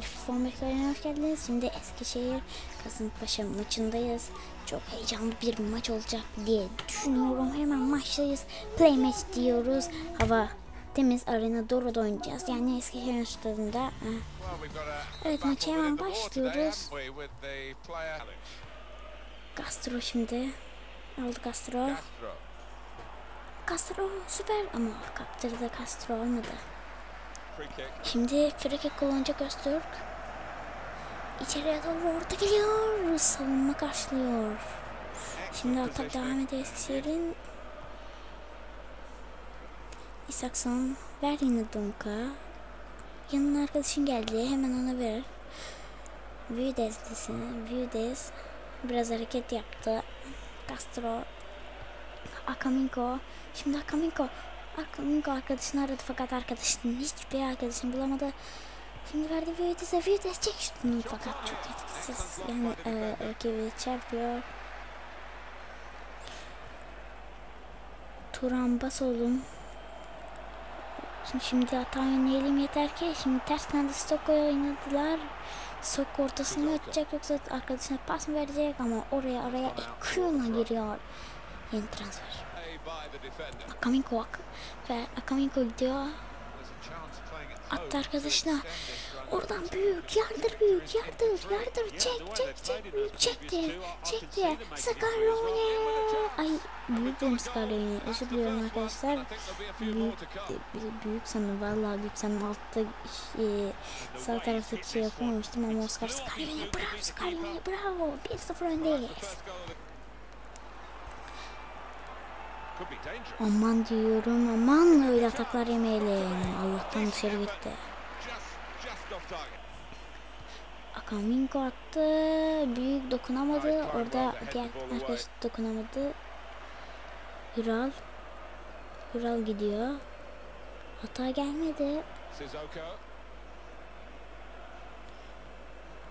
bir 15 oyununa hoş geldiniz. Şimdi Eskişehir Kasımpaşa maçındayız. Çok heyecanlı bir maç olacak diye düşünüyorum. Hemen maçtayız. Play match diyoruz. Hava temiz arena Doro'da oynayacağız. Yani Eskişehir stadında. Evet maça hemen başlıyoruz. Castro şimdi. Aldı Castro. Castro süper ama kaptırdı Castro olmadı. Şimdi free kick kullanacak Öztürk. İçeriye doğru orta geliyor. Savunma karşılıyor. Şimdi atak devam ediyor Eskişehir'in. İsakson ver yine Dunk'a. Yanına arkadaşın geldi. Hemen ona ver. Viudes desin. Viudes biraz hareket yaptı. Castro. Akaminko. Şimdi Akaminko. Akaminko arkadaşını aradı fakat arkadaşının hiçbir arkadaşını bulamadı. Şimdi verdi Viudes'e. Viudes çek şutunu fakat çok etkisiz. Yani e, rakibi çarpıyor. Turan bas oğlum. Şimdi, şimdi hata yönleyelim yeter ki. Şimdi ters kanada Stoko'ya oynadılar. Stok ortasını atacak yoksa arkadaşına pas mı verecek ama oraya araya Ekyon'a giriyor. Yeni transfer. Akaminko ak ve Akaminko gidiyor. Attı arkadaşına. Oradan büyük yardır büyük yardır yardır çek çek çek büyük çekti çekti Scarlone ay büyük dedim Scarlone özür diliyorum arkadaşlar büyük büyük, sanırım vallahi büyük sanırım altta şey, sağ taraftaki şey yapamamıştım ama Oscar Scarlone bravo Scarlone bravo 1-0 öndeyiz Aman diyorum aman öyle ataklar yemeyelim. Allah'tan dışarı gitti. Akaminko attı. Büyük dokunamadı. Orada diğer arkadaş dokunamadı. Hüral. Hüral gidiyor. Hata gelmedi.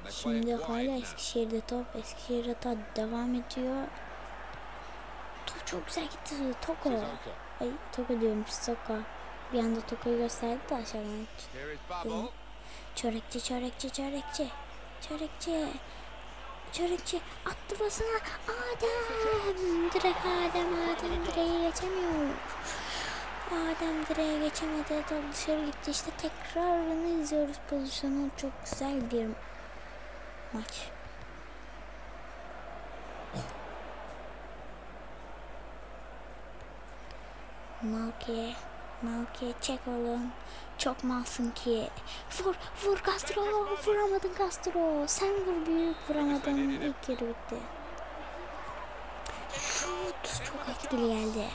Şimdi hala Eskişehir'de top. Eskişehir hata devam ediyor. Çok güzel gitti. Toko. Ay Toko diyorum Soko. Bir anda Toko'yu gösterdi de aşağıdan. Çörekçi, çörekçi, çörekçi. Çörekçi. Çörekçi attı basına. Adem. Direkt Adem. Adem direği geçemiyor. Adem direğe geçemedi. Top dışarı gitti. İşte tekrarını izliyoruz pozisyonu. Çok güzel bir maç. Malki, Malki çek oğlum. Çok malsın ki. Vur, vur Castro. Vuramadın Castro. Sen vur büyük vuramadın. İlk yarı bitti. Şut çok etkili geldi.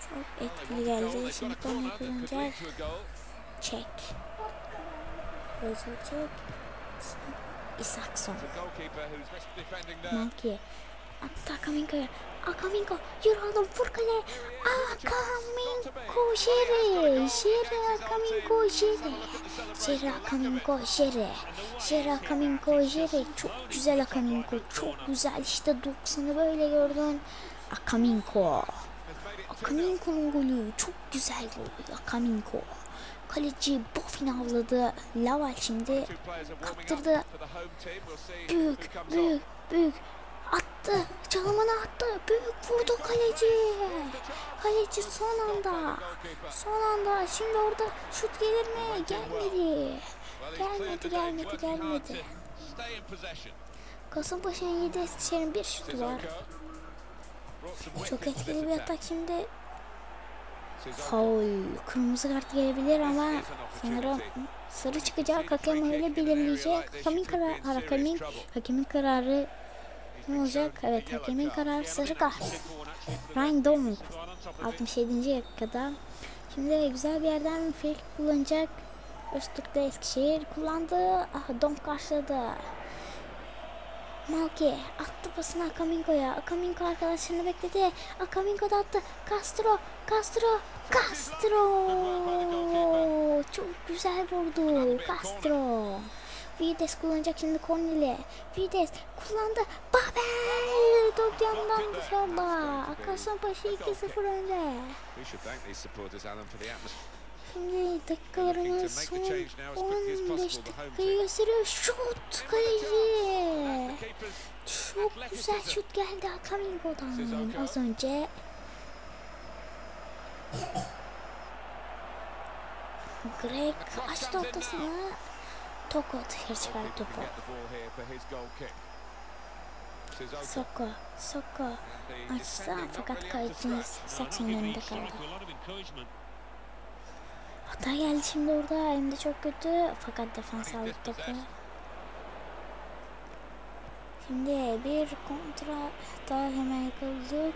Çok etkili geldi. Şimdi konu kullanacak. Çek. Özür çek. Isakson. Malki. Attı Akaminko'ya. Akaminko yürü oğlum vur kale. Akaminko Şeri. Şeri Akaminko Şeri. Şeri Akaminko Şeri. Şeri Akaminko Şeri. Çok güzel Akaminko. Çok güzel. İşte 90'ı böyle gördün. Akaminko. Akaminko'nun golü. Çok güzel gol. Akaminko. Kaleci Bofin avladı. Laval şimdi kaptırdı. Büyük, büyük, büyük. Attı. Çalımını attı. Büyük vurdu kaleci. Kaleci son anda. Son anda. Şimdi orada şut gelir mi? Gelmedi. Gelmedi, gelmedi, gelmedi. Kasımpaşa'nın 7 Eskişehir'in bir şutu var. Çok etkili bir atak şimdi. Faul. Kırmızı kart gelebilir ama sanırım sarı çıkacak. Hakem öyle belirleyecek. Hakemin kararı, hakemin, hakemin kararı ne olacak? Evet hakemin kararı sarı kart. Ryan Dong 67. dakikada. Şimdi güzel bir yerden fake kullanacak. Öztürk'te Eskişehir kullandı. Ah, Dong karşıladı. Malki attı pasını Akaminko'ya. Akaminko arkadaşlarını bekledi. Akaminko da attı. Castro, Castro, Castro. Çok güzel vurdu. Castro. Vides kullanacak şimdi Corneli. Vides kullandı. Babel. Top yandan dışarıda. Kasımpaşa 2-0 önde. Şimdi dakikalarımız son 15 dakikayı gösteriyor. Şut kaleci. Çok güzel şut geldi Akamingo'dan az önce. Greg açtı ortasını. Toko dışarı çıkardı topu. Soko, Soko açsa fakat kalecimiz Sakson'un önünde kaldı. Hata geldi şimdi orada hem de çok kötü fakat defans aldı topu. Şimdi bir kontra daha hemen yakaladık.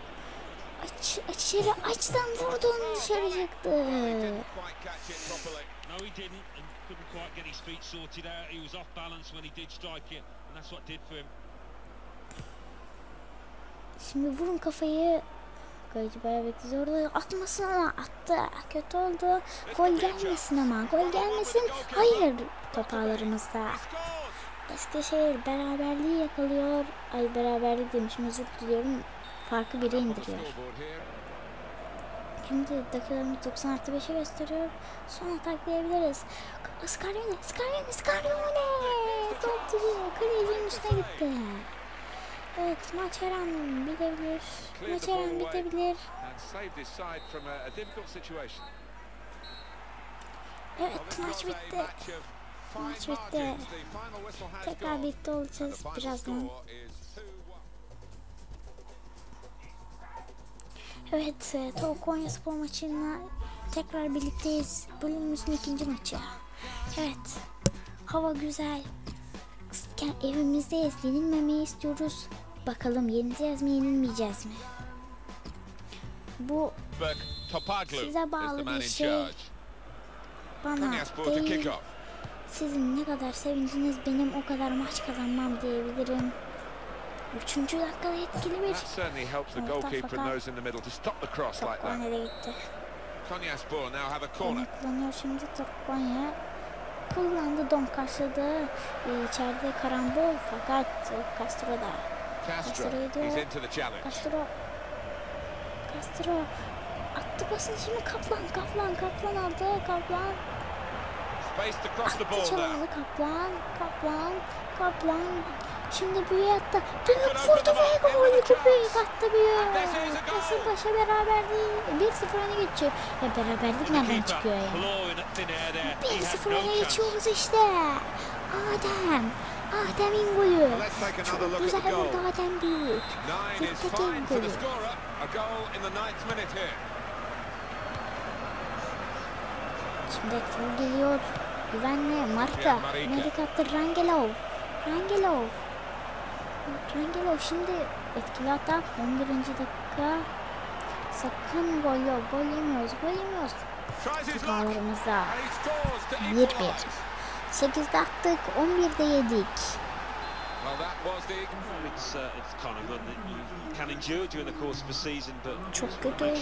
Aç, içeri açtan vurdun dışarı çıktı. Şimdi vurun kafayı. Kaleci bayağı bekledi orada. Atmasın ama attı. Kötü oldu. Gol gelmesin ama. Gol gelmesin. Hayır. Top ağlarımızda. Eskişehir beraberliği yakalıyor. Ay beraberlik demişim özür diliyorum. Farkı bire indiriyor. Şimdi dakikalarımız 90 artı 5'e gösteriyor. Son atak diyebiliriz. Scaglione, Scaglione, Scaglione! Top duruyor. Kalecinin üstüne gitti. Evet maç her an bitebilir. Maç her an bitebilir. Evet maç bitti. Maç bitti. Tekrar bitti olacağız birazdan. Evet, e, Tavuk Konya Spor maçıyla tekrar birlikteyiz. Bölümümüzün ikinci maçı. Evet, hava güzel. Evimizdeyiz, yenilmemeyi istiyoruz. Bakalım yenileceğiz mi, yenilmeyeceğiz mi? Bu Size bağlı bir şey bana değil, sizin ne kadar sevinciniz benim o kadar maç kazanmam diyebilirim. Üçüncü dakikada etkili bir That certainly helps the Orta goalkeeper fakat- those in the middle to stop the cross top like that. nereye gitti? Konyaspor now have a corner. Kullanıyor şimdi top Konya. Kullandı Don karşıladı. Ee, içeride karambol fakat Castro da. Castro, Castro'yu he's da- into the challenge. Castro. Castro. Attı pasını şimdi Kaplan. Kaplan. Kaplan aldı. Kaplan. Space to cross the Attı çalımını Kaplan. Kaplan. Kaplan. Şimdi büyük attı. Büyük vurdu ve gol. Çok büyük attı büyük. Kasımpaşa beraberliği 1-0 öne geçiyor. Ya beraberlik nereden çıkıyor ya? had 1-0 no öne geçiyoruz işte. Adem. Adem'in golü. Çok güzel vurdu Adem Büyük. Minute here. Şimdi etkili geliyor. Güvenle Marka. Medik attı Rangelov. Rangelov. Rangelov şimdi etkili atak. 11. dakika. Sakın gol yok. Gol yemiyoruz. Gol yemiyoruz. To 1-1. equalise. 8'de attık. 11'de yedik. Uh, but Çok kötü oldu.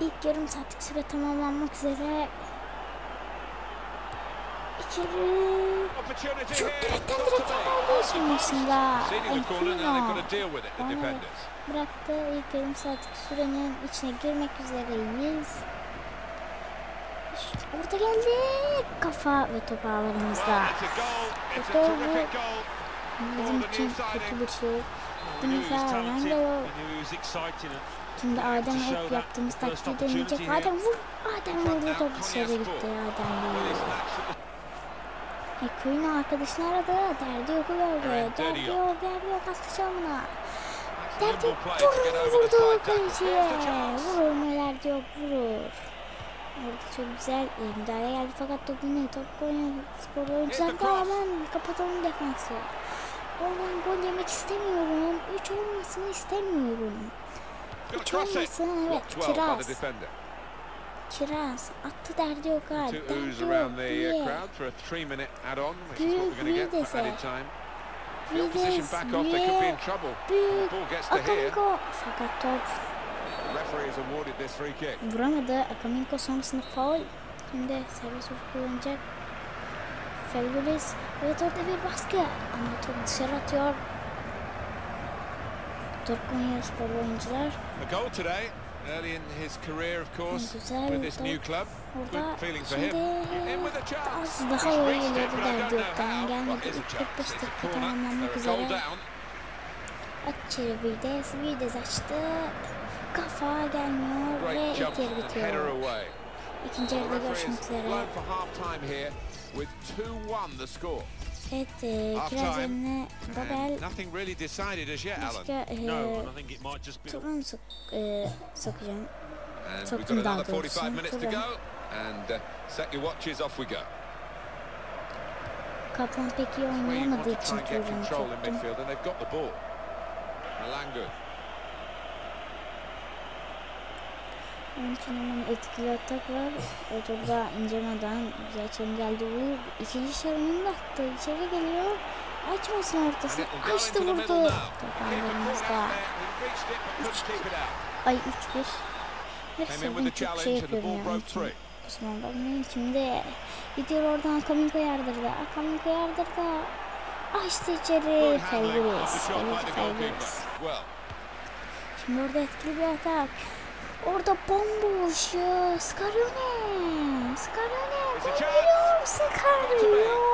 İlk yarım saatlik süre tamamlanmak üzere. Çok direkten direkten oldu sonrasında. The Bana defenders. bıraktı. İlk yarım saatlik sürenin içine girmek üzereyiz. İşte orada geldi. Kafa ve top ağlarımızda. It's a goal. It's a Goal. terrific goal. Bizim için kötü bir şey. We knew he was Mesela talented, we Rangel knew he was exciting, and Şimdi Adem hep yaptığımız taktiği deneyecek. Adem vur. Adem vurdu top dışarı gitti. Adem Well, değil. it's an absolute E, Kuyun arkadaşını aradı. Derdi yok. Evet, Derdi yok. Derdi yok. Hasta çalımına. Derdi get vurur vurdu kaleciye. Vurur mu derdi yok vurur. Orada çok güzel e, müdahale geldi fakat top yine top Konya spor oyuncular tamamen kapatalım defansı. Oradan gol yemek istemiyorum. 3 olmasını istemiyorum. Gonna Üç cross it. olmasın evet kiraz. Kiraz attı derdi yok ha. Derdi yok diye. Büyük, büyük dese. büyük, büyük. Here. Akaminko. Fakat top vuramadı. Akaminko sonrasında faul. Şimdi servis vuruş kullanacak. Felgulis. Evet orada bir baskı. Ama top dışarı atıyor. Torkonya Sporlu oyuncular. A goal today, early in his career, of course, with this new club. Good feeling for him. In with a chance. He's reached it, but I don't know how. What is a chance? 45 It's a corner. They're a goal down. Açı bir de Svides açtı. Kafa gelmiyor ve Great ilk yarı bitiyor. İkinci The yarıda görüşmek üzere. Blown for half time here with 2-1 the score. Evet, e, time. yerine Babel And nothing really decided as yet, Alan. başka e. Turun sok, e, sokacağım. Soktum got daha another 45 doğrusu. minutes to Turan. go. And uh, set your watches, off we go. Kaplan pek iyi oynayamadığı için Turan'ı soktum. Onun için hemen etkili atak var. O turda incelmeden güzel çelim geldi. Vur. İkinci çelimini de attı. İçeri geliyor. Açmasın ortasını. it will go Açtı into the middle vurdu. Toparlarımızda. Ay 3-1. Bir Came in bugün with the çok şey yapıyorum yani. Osman Bakmayın şimdi. Gidiyor oradan Kaminko yardırdı. Kaminko yardırdı. Açtı içeri. Felguris. Well, Şimdi orada etkili bir atak. Orada bomboş ya. Scarone. Scarone. Geliyor. Scarone.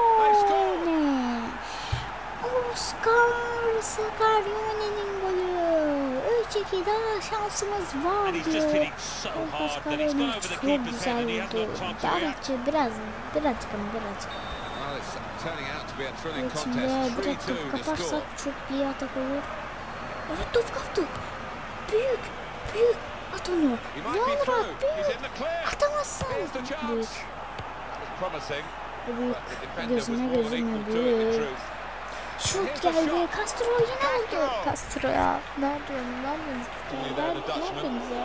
Oscar Scarione'nin golü. 3-2 daha şansımız vardı. over the çok güzel react. Birazcık biraz birazcık ama birazcık. contest. direkt 3-2 topu the kaparsak çok iyi atak olur. Evet top kaptı. Büyük. Büyük. At onu. Ne olur at büyük. Atamazsın. Büyük. Büyük. it, in büyük. Şut geldi. Castro yine oldu. Castro ya. Ne yapıyorsun? Ne yapıyorsun? Ne Dutchman. yapıyorsunuz ya?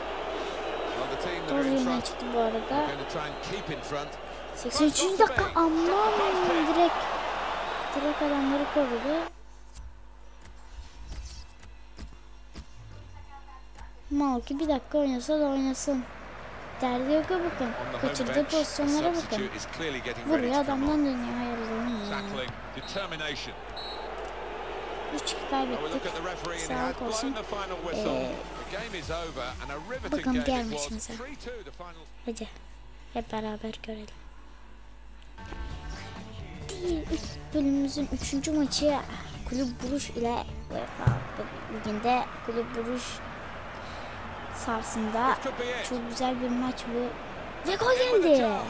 Çıktı bu arada. are going to try and keep in front. 83. dakika aman direkt direkt adamları korudu. Malki bir dakika oynasa da oynasın. Derdi yok bakın. Kaçırdığı pozisyonlara bakın. come adamdan dönüyor. Hayır dönmüyor. Tackling, determination. 3-2 Well, we kaybettik. Sağlık olsun. Ee, game diğer maçımıza. 3-2 the final. Hadi hep beraber görelim. Değil, ilk bölümümüzün 3. maçı Kulüp Buruş ile UEFA Ligi'nde Kulüp Buruş sarsında çok güzel bir maç bu. Ve gol chance.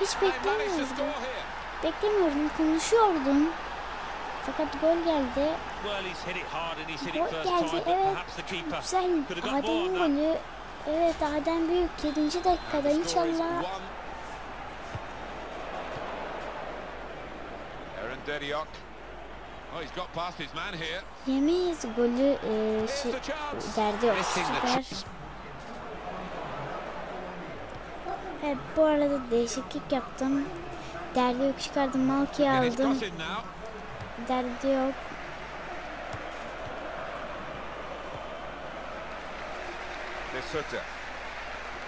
Hiç beklemiyordum. Beklemiyordum, konuşuyordum. Fakat gol geldi. Gol geldi, evet. keeper Güzel. Adem'in golü. Evet Adem Büyük 7. dakikada inşallah. Aaron. Oh, he's got past his man here. Yemeyiz golü e, şey, derdi Süper. Evet bu arada değişiklik yaptım. Derdi yok çıkardım. Malki'yi aldım. Derdi yok.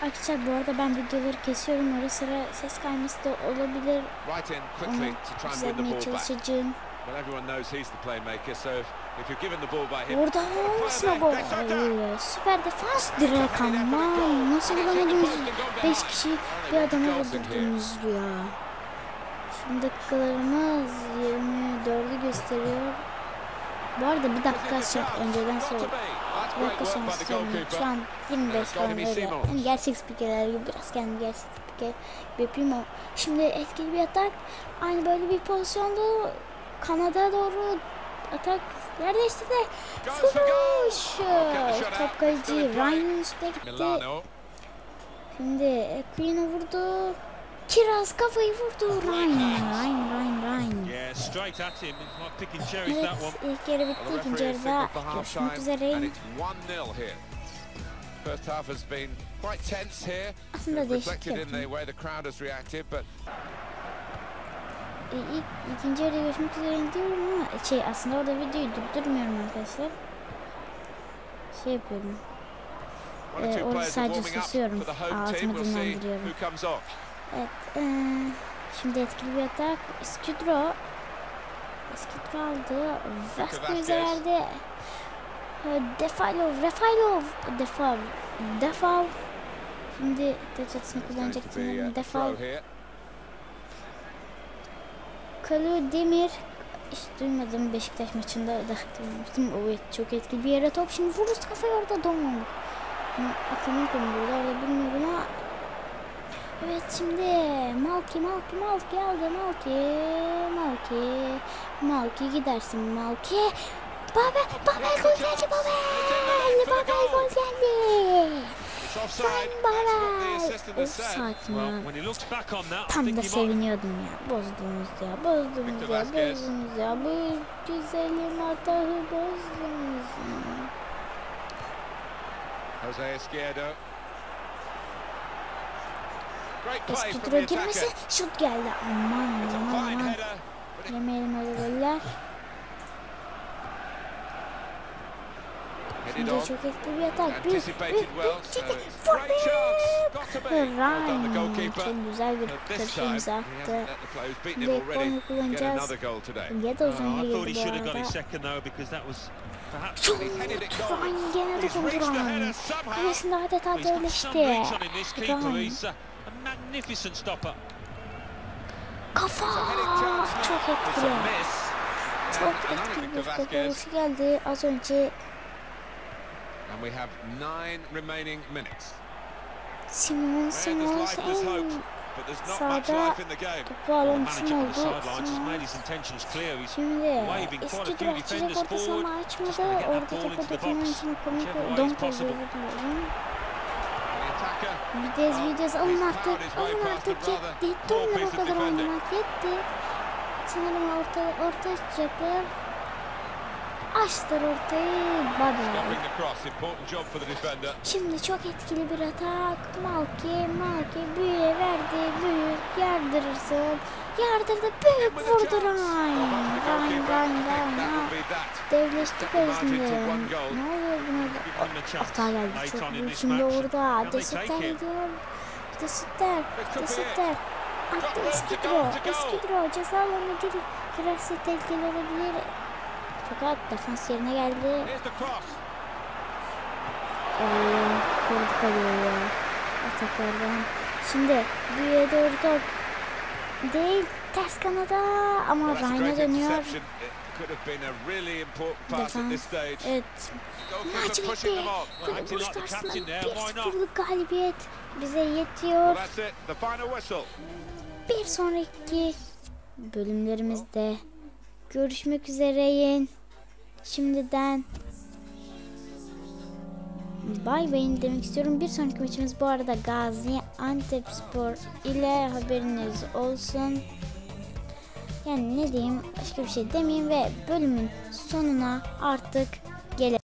Arkadaşlar bu arada ben videoları kesiyorum. Ara sıra ses kayması da olabilir. Onu düzeltmeye çalışacağım. Well, everyone knows he's the playmaker, so if, you're given the ball by him, Orada olmasına. Hayır, Süper defans direkt aman. Nasıl bulamadınız? 5 kişi bir adamı vurdurdunuz ya. Şimdi dakikalarımız 24'ü gösteriyor. Bu arada bir dakika sonra, önceden sonra bir dakika sonra söyleyeyim. Şu an 25 It's falan öyle. Yani gerçek spikerler gibi biraz kendi gerçek spiker gibi yapayım ama şimdi etkili bir atak. Aynı böyle bir pozisyonda Kanada doğru atak yer değiştirdi. Goes for goal. Furuş. get the shot out. Top kaleci. Ryan'ın üstüne gitti. Şimdi Queen'e vurdu. Kiraz kafayı vurdu. Ryan, Ryan, Ryan, Ryan. Evet, ilk yarı bitti. İkinci yarıda görüşmek üzere. and it's 1-0 here. First half has been quite tense here. Reflected in the way the crowd has reacted, but ilk, ikinci yarıda görüşmek üzere diyorum ama şey aslında orada videoyu durdurmuyorum arkadaşlar. Şey yapıyorum. Ee, orada sadece susuyorum. Ağzımı dinlendiriyorum. Evet. eee, şimdi etkili bir atak. Eskidro. Eskidro aldı. Vasquez. verdi. Ee, Defailov, Refailov, Defav, Defav. Şimdi taç atışını kullanacak Going to be, uh, a Defav. Kalu Demir. Hiç duymadım Beşiktaş maçında da duymuştum. Evet çok etkili bir yere top. Şimdi vururuz kafaya orada Domong. Aklımın konuyu orada bilmiyorum ama Evet şimdi Malki Malki Malki aldı Malki Malki Malki gidersin Malki Babel Babel gol geldi Babel Babel gol geldi It's offside. I Tam da seviniyordum ya. Bozdunuz ya. Bozdunuz ya. Bozdunuz ya. Bu güzelim atahı bozdunuz ya. Jose Izquierdo. Eskidro the girmesi şut geldi. Aman aman aman. Yemeyelim öyle goller. Şimdi on. çok etkili bir atak. Bir, bir, the Ryan çok güzel bir he imza attı. korner Get kullanacağız. Ya da uzun he girdi bu arada. goal. Ryan gene de the Ryan. Kalesinde adeta devleşti. Ryan. Kafa! Çok etkili. Çok etkili bir futbolcusu geldi az önce. we have nine remaining minutes. Simon, Simon, Simon. But there's not much life in the game. The manager on the sidelines has made his intentions clear. He's waving quite a few defenders forward. Just to get that ball into the box, whichever way is possible. Gitti, durmuyor o kadar. Sanırım orta, orta. For the defender. Şimdi çok etkili bir atak. Malki, Malki büyüye verdi. Büyük yardırırsın. Yardırdı. Büyük vurdu. Ryan. Ryan. Ryan, Ryan. one goal. Ne oluyor buna? Hata geldi çok Şimdi orada him? gidiyor. İt. Desutler. Attı Got Eskidro. room to go, to go. Eskidro. Ceza alanına gir. Girerse tehlikeli olabilir. Fakat defans yerine geldi. Korudu kalıyor ya. Ataklardan. Şimdi büyüye doğru top. Değil. Ters kanada ama Ryan'a dönüyor. Defans. Evet. Maç bitti. why not? 1-0'lık galibiyet bize yetiyor. Bir sonraki bölümlerimizde görüşmek üzereyin. Şimdiden bay bayın demek istiyorum. Bir sonraki maçımız bu arada Gaziantep Spor ile haberiniz olsun. Yani ne diyeyim başka bir şey demeyeyim ve bölümün sonuna artık gelelim.